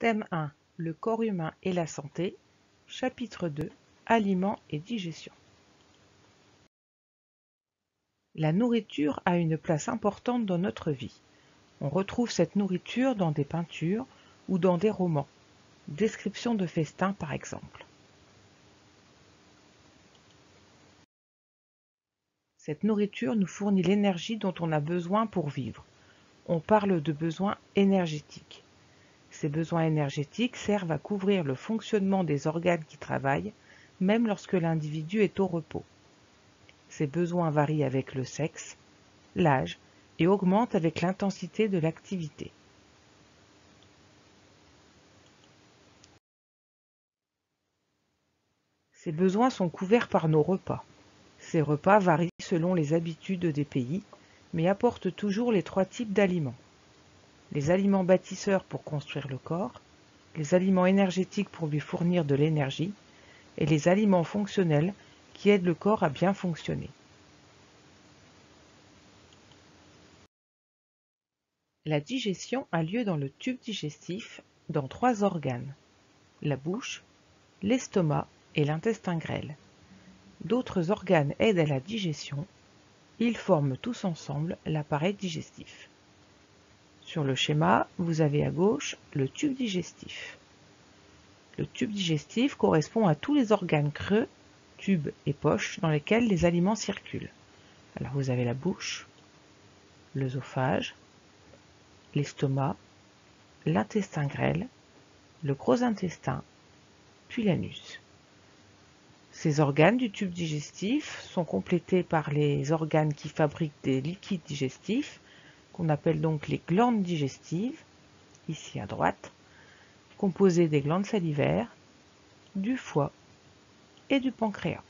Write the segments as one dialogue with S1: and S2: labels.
S1: Thème 1 Le corps humain et la santé. Chapitre 2 Aliments et digestion. La nourriture a une place importante dans notre vie. On retrouve cette nourriture dans des peintures ou dans des romans. Description de festins par exemple. Cette nourriture nous fournit l'énergie dont on a besoin pour vivre. On parle de besoins énergétiques. Ces besoins énergétiques servent à couvrir le fonctionnement des organes qui travaillent, même lorsque l'individu est au repos. Ces besoins varient avec le sexe, l'âge et augmentent avec l'intensité de l'activité. Ces besoins sont couverts par nos repas. Ces repas varient selon les habitudes des pays, mais apportent toujours les trois types d'aliments. Les aliments bâtisseurs pour construire le corps, les aliments énergétiques pour lui fournir de l'énergie, et les aliments fonctionnels qui aident le corps à bien fonctionner. La digestion a lieu dans le tube digestif, dans trois organes, la bouche, l'estomac et l'intestin grêle. D'autres organes aident à la digestion. Ils forment tous ensemble l'appareil digestif. Sur le schéma, vous avez à gauche le tube digestif. Le tube digestif correspond à tous les organes creux, tubes et poches dans lesquels les aliments circulent. Alors vous avez la bouche, l'œsophage, l'estomac, l'intestin grêle, le gros intestin, puis l'anus. Ces organes du tube digestif sont complétés par les organes qui fabriquent des liquides digestifs, qu'on appelle donc les glandes digestives, ici à droite, composées des glandes salivaires, du foie et du pancréas.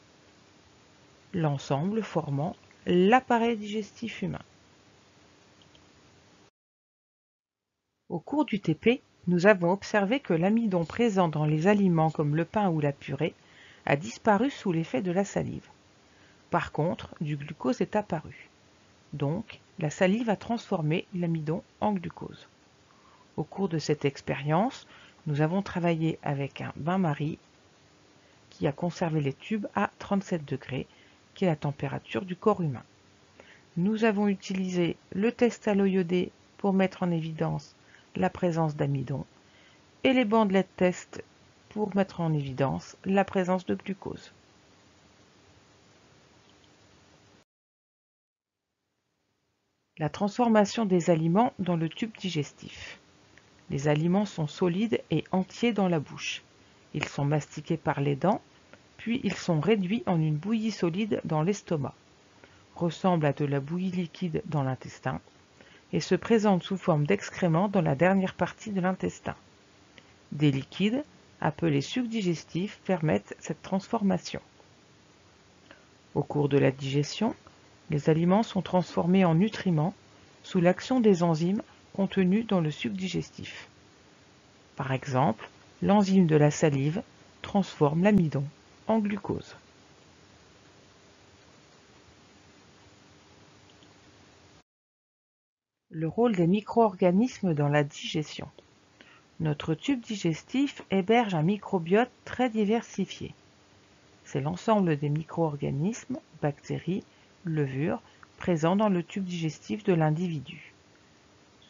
S1: L'ensemble formant l'appareil digestif humain. Au cours du TP, nous avons observé que l'amidon présent dans les aliments comme le pain ou la purée a disparu sous l'effet de la salive. Par contre, du glucose est apparu. Donc, la salive a transformé l'amidon en glucose. Au cours de cette expérience, nous avons travaillé avec un bain-marie qui a conservé les tubes à 37 degrés, qui est la température du corps humain. Nous avons utilisé le test à l'eau iodée pour mettre en évidence la présence d'amidon et les bandelettes test pour mettre en évidence la présence de glucose. La transformation des aliments dans le tube digestif. Les aliments sont solides et entiers dans la bouche. Ils sont mastiqués par les dents, puis ils sont réduits en une bouillie solide dans l'estomac, ressemblent à de la bouillie liquide dans l'intestin et se présentent sous forme d'excréments dans la dernière partie de l'intestin. Des liquides, appelés sucs digestifs, permettent cette transformation. Au cours de la digestion, les aliments sont transformés en nutriments sous l'action des enzymes contenues dans le suc digestif. Par exemple, l'enzyme de la salive transforme l'amidon en glucose. Le rôle des micro-organismes dans la digestion. Notre tube digestif héberge un microbiote très diversifié. C'est l'ensemble des micro-organismes, bactéries, levures, présents dans le tube digestif de l'individu.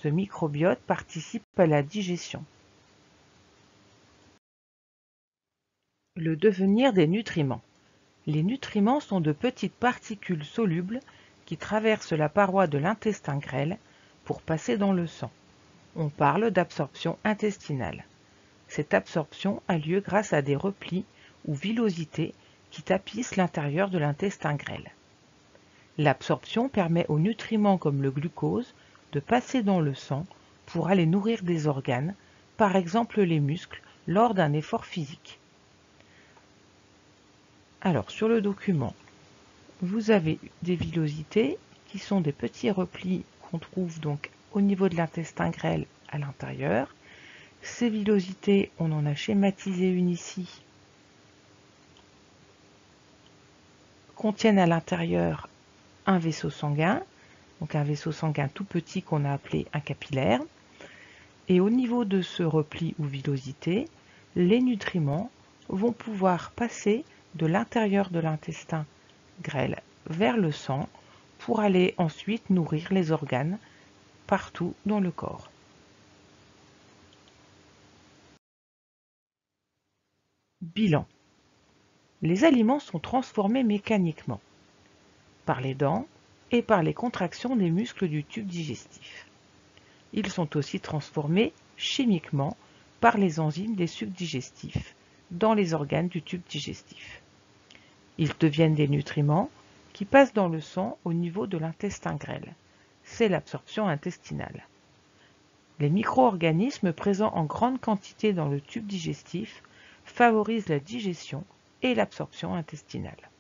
S1: Ce microbiote participe à la digestion. Le devenir des nutriments. Les nutriments sont de petites particules solubles qui traversent la paroi de l'intestin grêle pour passer dans le sang. On parle d'absorption intestinale. Cette absorption a lieu grâce à des replis ou villosités qui tapissent l'intérieur de l'intestin grêle. L'absorption permet aux nutriments comme le glucose de passer dans le sang pour aller nourrir des organes, par exemple les muscles, lors d'un effort physique. Alors sur le document, vous avez des villosités qui sont des petits replis qu'on trouve donc au niveau de l'intestin grêle à l'intérieur. Ces villosités, on en a schématisé une ici, contiennent à l'intérieur un vaisseau sanguin, donc un vaisseau sanguin tout petit qu'on a appelé un capillaire. Et au niveau de ce repli ou villosité, les nutriments vont pouvoir passer de l'intérieur de l'intestin grêle vers le sang pour aller ensuite nourrir les organes partout dans le corps. Bilan. Les aliments sont transformés mécaniquement par les dents et par les contractions des muscles du tube digestif. Ils sont aussi transformés chimiquement par les enzymes des sucs digestifs dans les organes du tube digestif. Ils deviennent des nutriments qui passent dans le sang au niveau de l'intestin grêle. C'est l'absorption intestinale. Les micro-organismes présents en grande quantité dans le tube digestif favorisent la digestion et l'absorption intestinale.